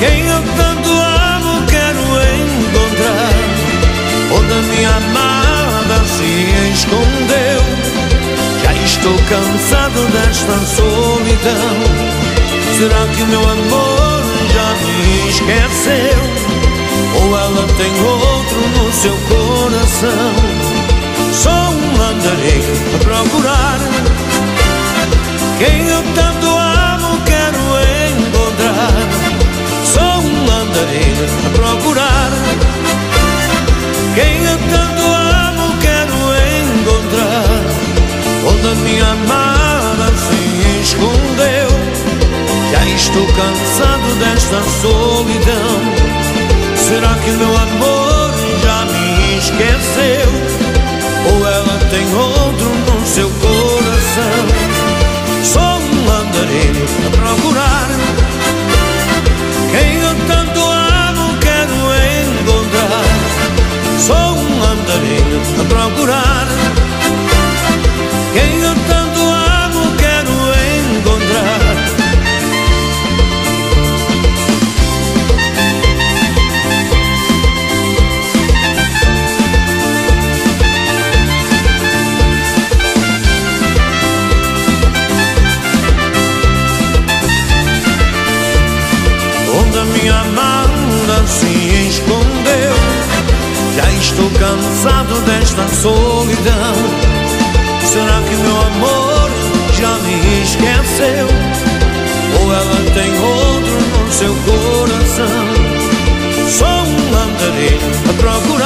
Quem eu tanto amo quero encontrar Onde a minha amada se escondeu Já estou cansado desta solidão Será que meu amor já me esqueceu? Ou ela tem outro no seu coração? Só um andarei a procurar Quem eu tanto amo procurar quem eu tanto amo, quero encontrar. Onde minha amada se escondeu. Já estou cansado desta solidão. Será que meu amor Sou um andarilho a procurar cansado desta solidão. Será que meu amor já me esqueceu? Ou ela tem outro no seu coração? Sou um andarilho a procurar.